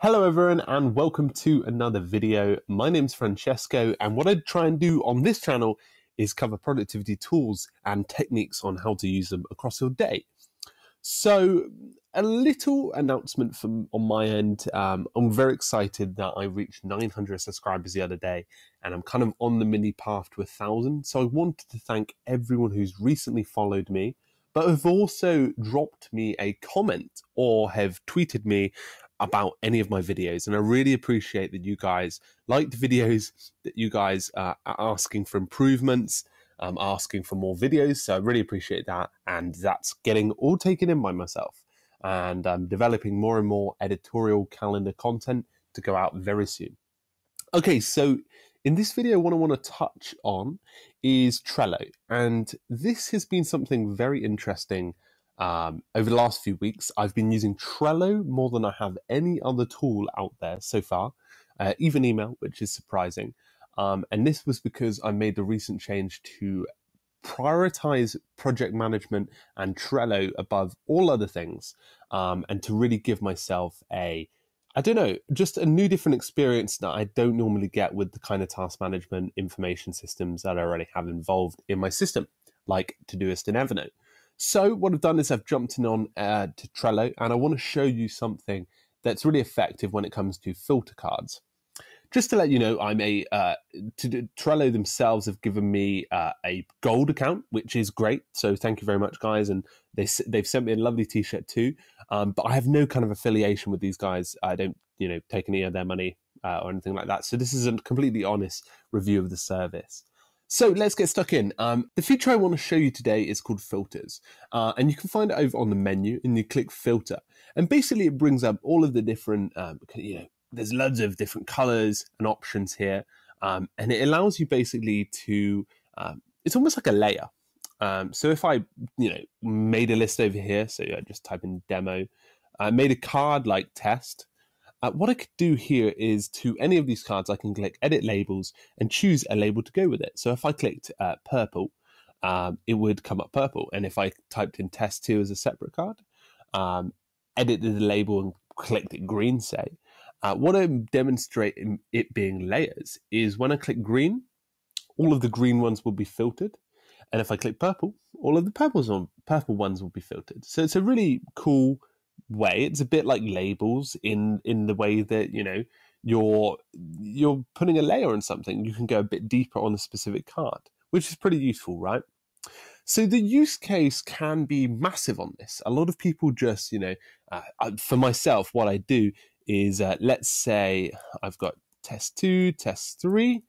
Hello everyone and welcome to another video. My name's Francesco and what I try and do on this channel is cover productivity tools and techniques on how to use them across your day. So a little announcement from on my end. Um, I'm very excited that I reached 900 subscribers the other day and I'm kind of on the mini path to a thousand. So I wanted to thank everyone who's recently followed me but have also dropped me a comment or have tweeted me about any of my videos. And I really appreciate that you guys like the videos, that you guys uh, are asking for improvements, um, asking for more videos. So I really appreciate that. And that's getting all taken in by myself. And I'm developing more and more editorial calendar content to go out very soon. Okay, so in this video, what I want to touch on is Trello. And this has been something very interesting um, over the last few weeks, I've been using Trello more than I have any other tool out there so far, uh, even email, which is surprising. Um, and this was because I made the recent change to prioritize project management and Trello above all other things, um, and to really give myself a I don't know, just a new different experience that I don't normally get with the kind of task management information systems that I already have involved in my system, like Todoist and Evernote. So what I've done is I've jumped in on uh, to Trello and I want to show you something that's really effective when it comes to filter cards. Just to let you know, I'm a uh, to, Trello themselves have given me uh, a gold account, which is great. So thank you very much, guys. And they they've sent me a lovely T-shirt too. Um, but I have no kind of affiliation with these guys. I don't you know take any of their money uh, or anything like that. So this is a completely honest review of the service. So let's get stuck in. Um, the feature I want to show you today is called filters, uh, and you can find it over on the menu, and you click filter, and basically it brings up all of the different, um, you know, there's loads of different colors and options here, um, and it allows you basically to, um, it's almost like a layer. Um, so if I, you know, made a list over here, so I just type in demo, I made a card like test, uh, what I could do here is to any of these cards, I can click edit labels and choose a label to go with it. So if I clicked uh, purple, um, it would come up purple. And if I typed in test two as a separate card, um, edited the label and clicked it green, say, uh, what I'm demonstrating it being layers is when I click green, all of the green ones will be filtered. And if I click purple, all of the purples on, purple ones will be filtered. So it's a really cool way. It's a bit like labels in in the way that you know you're you're putting a layer on something. You can go a bit deeper on a specific card, which is pretty useful, right? So the use case can be massive on this. A lot of people just, you know, uh, for myself, what I do is, uh, let's say I've got test two, test three.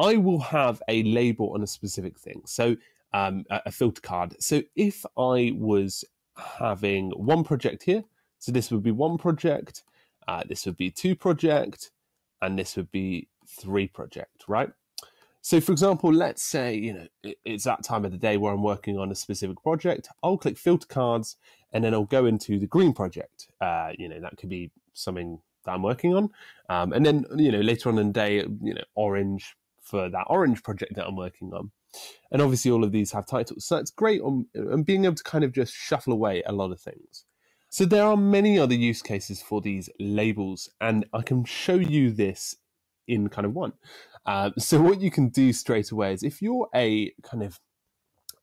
I will have a label on a specific thing. So um, a filter card. So if I was having one project here. So this would be one project, uh, this would be two project, and this would be three project, right? So for example, let's say, you know, it's that time of the day where I'm working on a specific project. I'll click filter cards and then I'll go into the green project. Uh, you know, that could be something that I'm working on. Um, and then, you know, later on in the day, you know, orange for that orange project that I'm working on. And obviously, all of these have titles. So it's great on, on being able to kind of just shuffle away a lot of things. So there are many other use cases for these labels, and I can show you this in kind of one. Uh, so what you can do straight away is if you're a kind of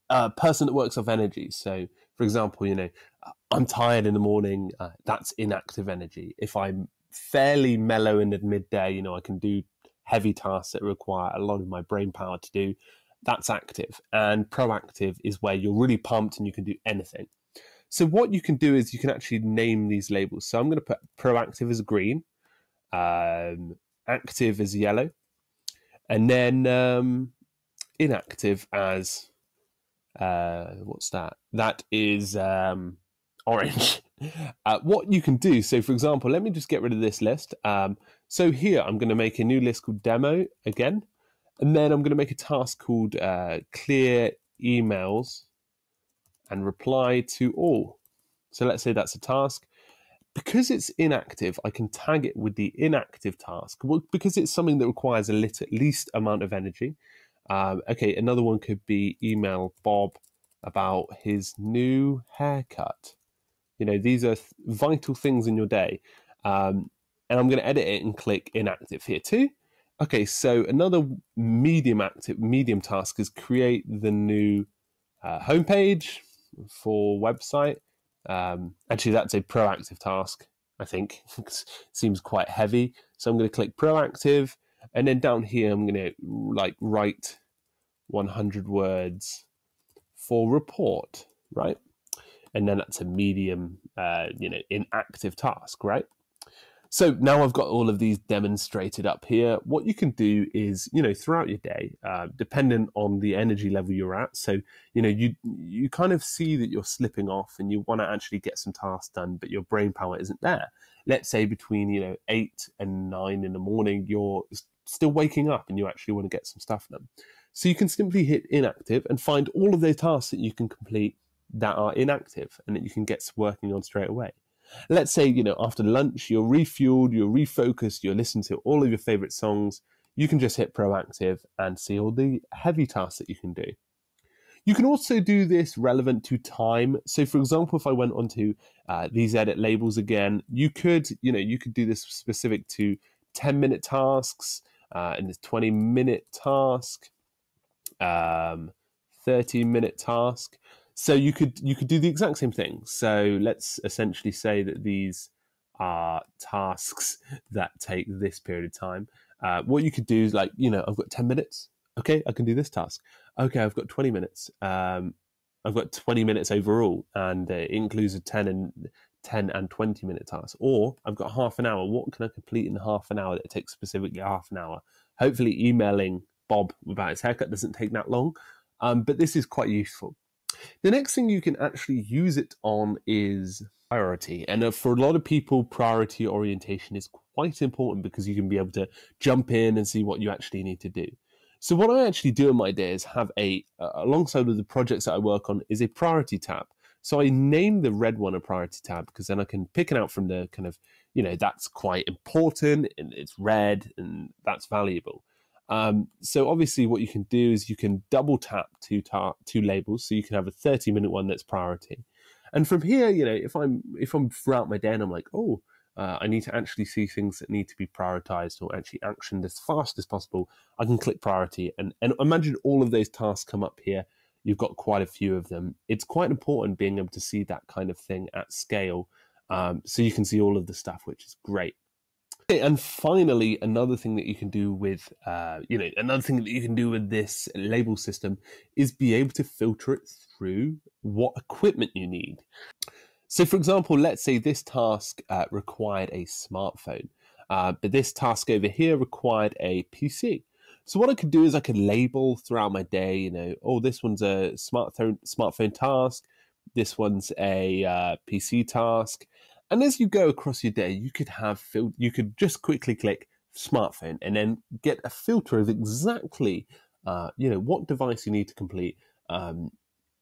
uh, person that works off energy. So, for example, you know, I'm tired in the morning. Uh, that's inactive energy. If I'm fairly mellow in the midday, you know, I can do heavy tasks that require a lot of my brain power to do that's active. And proactive is where you're really pumped and you can do anything. So what you can do is you can actually name these labels. So I'm going to put proactive as green, um, active as yellow, and then um, inactive as uh, what's that? That is um, orange. uh, what you can do, so for example, let me just get rid of this list. Um, so here I'm going to make a new list called demo again. And then I'm going to make a task called uh, clear emails and reply to all. So let's say that's a task. Because it's inactive, I can tag it with the inactive task. Well, because it's something that requires a lit- at least amount of energy. Um, okay, another one could be email Bob about his new haircut. You know, these are th- vital things in your day. Um, and I'm going to edit it and click inactive here too. Okay, so another medium active medium task is create the new uh, homepage for website. Um, actually, that's a proactive task. I think seems quite heavy. So I'm going to click proactive, and then down here I'm going to like write 100 words for report, right? And then that's a medium, uh, you know, inactive task, right? So now I've got all of these demonstrated up here. What you can do is, you know, throughout your day, uh, dependent on the energy level you're at. So, you know, you you kind of see that you're slipping off and you want to actually get some tasks done, but your brain power isn't there. Let's say between you know eight and nine in the morning, you're still waking up and you actually want to get some stuff done. So you can simply hit inactive and find all of those tasks that you can complete that are inactive and that you can get working on straight away let's say, you know, after lunch, you're refueled, you're refocused, you're listening to all of your favorite songs, you can just hit proactive and see all the heavy tasks that you can do. You can also do this relevant to time. So, for example, if I went onto uh, these edit labels again, you could, you know, you could do this specific to 10 minute tasks uh, and this 20 minute task, um, 30 minute task so you could you could do the exact same thing. So let's essentially say that these are tasks that take this period of time. Uh, what you could do is like you know I've got ten minutes. Okay, I can do this task. Okay, I've got twenty minutes. Um, I've got twenty minutes overall, and it includes a ten and 10 and 20 minute task or i've got half an hour what can i complete in half an hour that takes specifically half an hour hopefully emailing bob about his haircut doesn't take that long um, but this is quite useful the next thing you can actually use it on is priority. And uh, for a lot of people, priority orientation is quite important because you can be able to jump in and see what you actually need to do. So what I actually do in my day is have a alongside of the projects that I work on is a priority tab. So I name the red one a priority tab because then I can pick it out from the kind of you know that's quite important and it's red and that's valuable. Um, so obviously, what you can do is you can double tap two two labels, so you can have a thirty minute one that's priority. And from here, you know, if I'm if I'm throughout my day and I'm like, oh, uh, I need to actually see things that need to be prioritized or actually actioned as fast as possible, I can click priority and and imagine all of those tasks come up here. You've got quite a few of them. It's quite important being able to see that kind of thing at scale, um, so you can see all of the stuff, which is great and finally, another thing that you can do with, uh, you know, another thing that you can do with this label system is be able to filter it through what equipment you need. So, for example, let's say this task uh, required a smartphone, uh, but this task over here required a PC. So, what I could do is I could label throughout my day, you know, oh, this one's a smartphone smartphone task, this one's a uh, PC task, and as you go across your day, you could have fil- you could just quickly click smartphone and then get a filter of exactly uh, you know what device you need to complete um,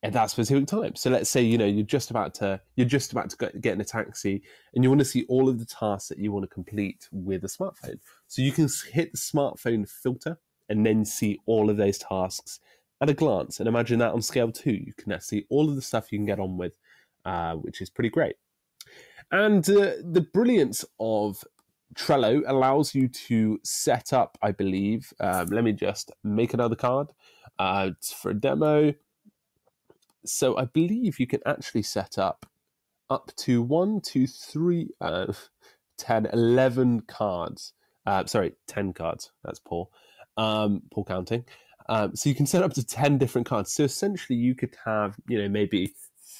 at that specific time. So let's say you know you're just about to you're just about to get in a taxi and you want to see all of the tasks that you want to complete with a smartphone. So you can hit the smartphone filter and then see all of those tasks at a glance. And imagine that on scale two, you can now see all of the stuff you can get on with, uh, which is pretty great. And uh, the brilliance of Trello allows you to set up, I believe. Um, let me just make another card uh, for a demo. So I believe you can actually set up up to one, two, three, uh, 10, 11 cards. Uh, sorry, 10 cards. That's poor. Um, poor counting. Um, so you can set up to 10 different cards. So essentially, you could have, you know, maybe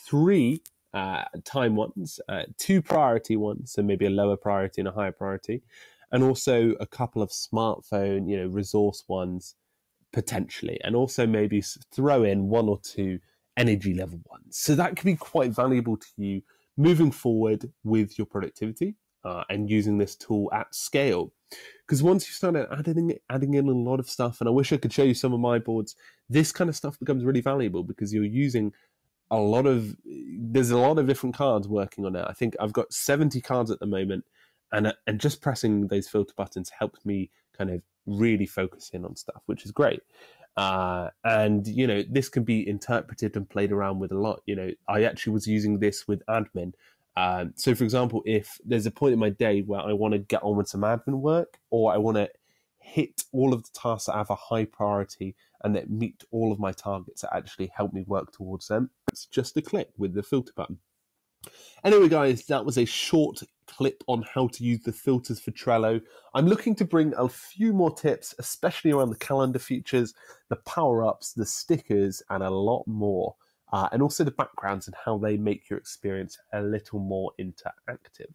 three uh, time ones, uh, two priority ones, so maybe a lower priority and a higher priority, and also a couple of smartphone, you know, resource ones potentially, and also maybe throw in one or two energy level ones. So that could be quite valuable to you moving forward with your productivity uh, and using this tool at scale. Because once you start adding adding in a lot of stuff, and I wish I could show you some of my boards, this kind of stuff becomes really valuable because you're using a lot of there's a lot of different cards working on it. I think I've got 70 cards at the moment, and and just pressing those filter buttons helped me kind of really focus in on stuff, which is great. Uh, and you know this can be interpreted and played around with a lot. You know, I actually was using this with admin Um, so, for example, if there's a point in my day where I want to get on with some admin work or I want to hit all of the tasks that have a high priority and that meet all of my targets that actually help me work towards them, it's just a click with the filter button. Anyway, guys, that was a short clip on how to use the filters for Trello. I'm looking to bring a few more tips, especially around the calendar features, the power ups, the stickers, and a lot more. Uh, and also the backgrounds and how they make your experience a little more interactive.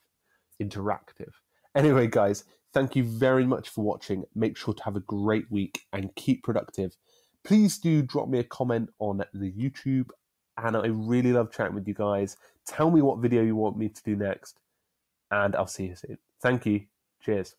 Interactive. Anyway, guys, thank you very much for watching. Make sure to have a great week and keep productive. Please do drop me a comment on the YouTube, and I really love chatting with you guys. Tell me what video you want me to do next, and I'll see you soon. Thank you. Cheers.